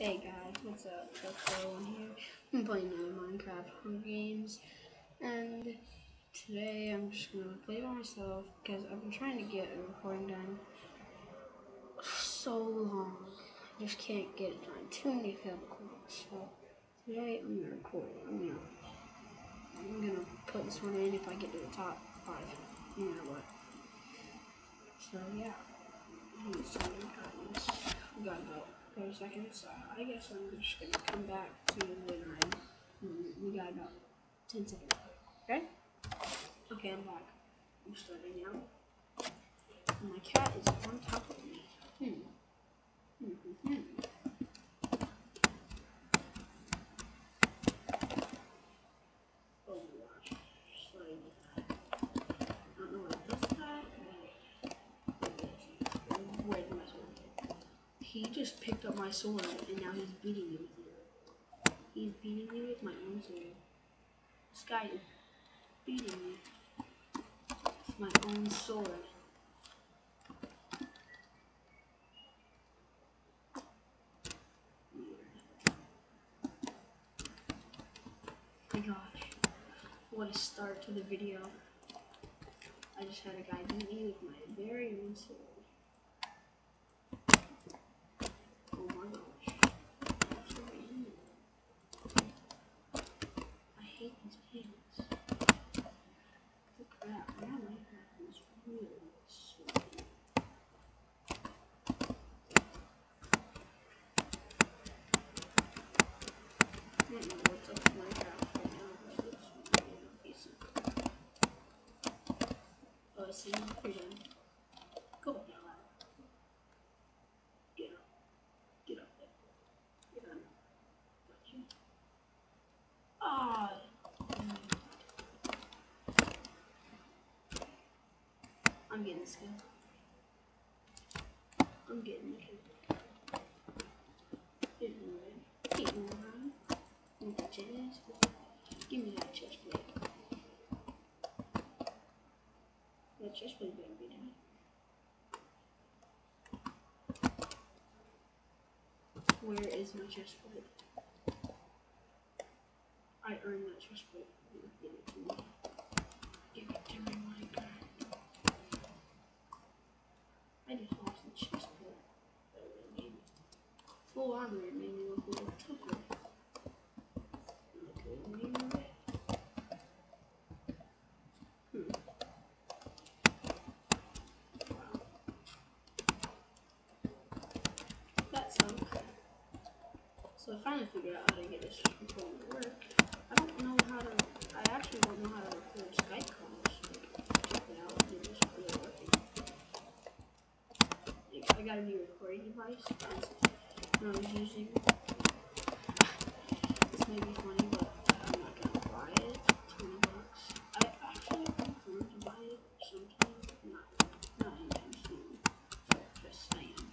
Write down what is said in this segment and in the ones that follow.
Hey guys, what's up? One here. I'm playing uh, Minecraft Games, and today I'm just gonna play by myself because I've been trying to get a recording done so long. I just can't get it done. Too many failed calls. So today I'm gonna record. I'm gonna I'm gonna put this one in if I get to the top five, no matter what. So yeah, I'm We got about 30 seconds. Uh, I guess I'm just gonna come back to when I we got about 10 seconds. Okay? Okay, I'm back. I'm starting now. my cat is on top of me. Hmm. Hmm. Hmm. hmm. He just picked up my sword and now he's beating me with it. He's beating me with my own sword. This guy is beating me with my own sword. my gosh. What a start to the video. I just had a guy beat me with my very own sword. See freedom. Go up that ladder. Get up. Get up there. Get on. Got you. Ah. I'm getting this kill. I'm getting the kill. Getting red. Getting around. With the chest. Give me that chest plate. That chest plate better be done. Where is my chest plate? I earned that chest plate. Give it to me. Give it to me, my god. I just lost the chest plate. A little. So I finally figured out how to get this controller to work. I don't know how to, I actually don't know how to record Skype calls. Check it out, really working. I got a new recording device that I was using. This may be funny, but I'm not gonna buy it. 20 bucks. I actually going to buy it sometime. Not, not anytime soon. Just saying.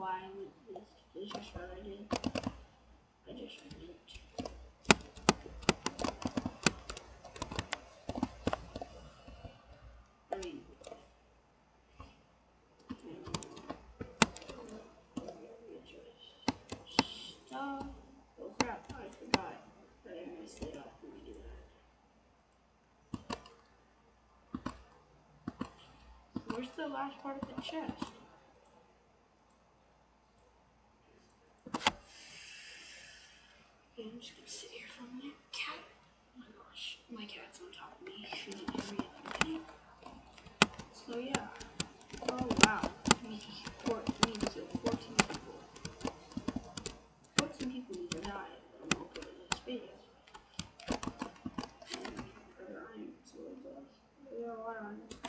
why I went this. This is what I did. I just went. I mean, stop. Oh crap, I forgot that I messed it up when I do that. Where's the last part of the chest? I'm just gonna sit here for a minute. Cat. Oh my gosh, my cat's on top of me. So yeah. Oh wow. We need to kill 14 people. 14 people need to die. I'm gonna put in this video. And, or iron. There are iron.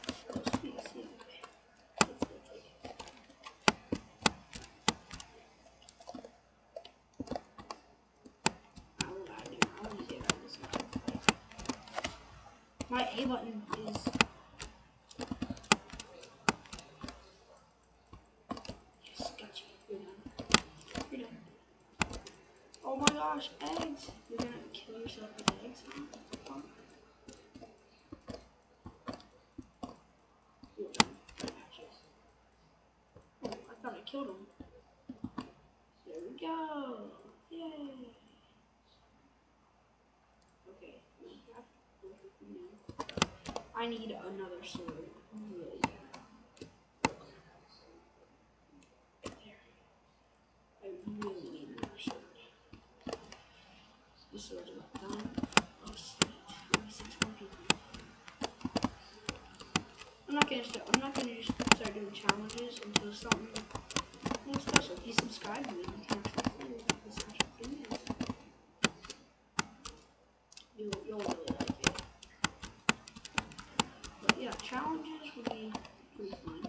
gosh, eggs? You're gonna kill yourself with eggs? Oh, I thought I killed him. There we go! Yay! Okay. I need another sword. Really. Gonna start. I'm not gonna just start doing challenges until something more special. If you subscribe to me, you can actually play with this actual thing is. You'll, you'll really like it. But yeah, challenges would be pretty fun.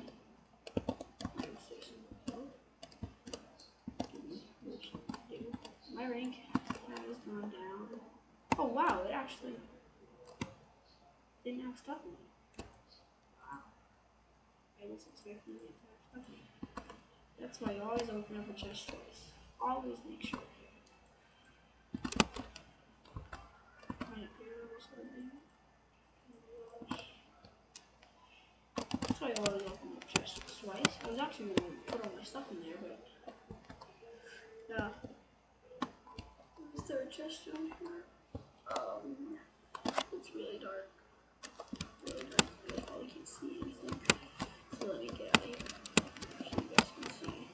My rank has gone down. Oh wow, it actually didn't have stuff in it. I to it. That's why you always open up a chest twice. Always make sure. That's why I always open up chest twice. I was actually gonna put all my stuff in there, but yeah. Is there a chest down here? Um, it's really dark. Really dark. I probably can't see anything. So let me get out of here. So you guys can see.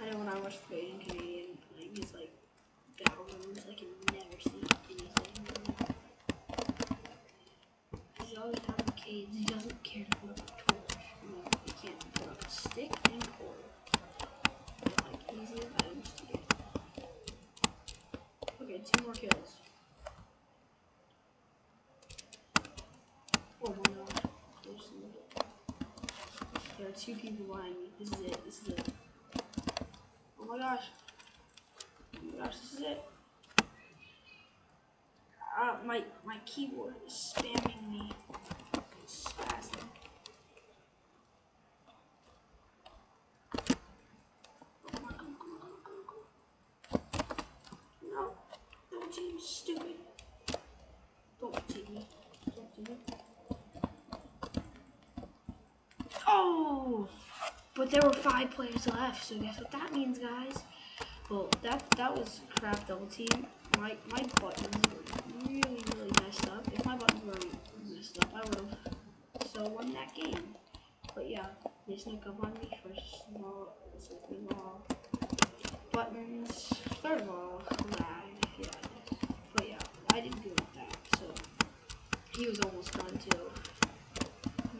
I know when I watch the Asian Canadian playing his like battle rooms, I can never see anything. He's always on arcades. He doesn't care to put up a torch. No, he can't put up a stick and coal. They're like easy items to get. Okay, two more kills. Oh my god. There's some- There are two people behind me. This is it. This is it. Oh my gosh. Oh my gosh, this is it. Uh, my my keyboard is spamming me. It's. Come on, come on, come on, come on, come on. No, don't team stupid. Don't team me. Don't team me. Oh! But there were five players left, so guess what that means, guys? Well, that that was crap double team. My my buttons were really really messed up. If my buttons were messed up, I would have so won that game. But yeah, they snuck up on me for small all. Second of all, buttons. Third of all, lag. Yeah, but yeah, I did good with that. So he was almost done too.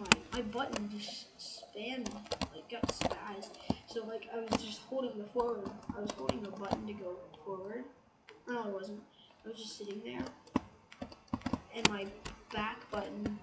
My my button just spammed, got. So like I was just holding the forward. I was holding the button to go forward. No, I wasn't. I was just sitting there, and my back button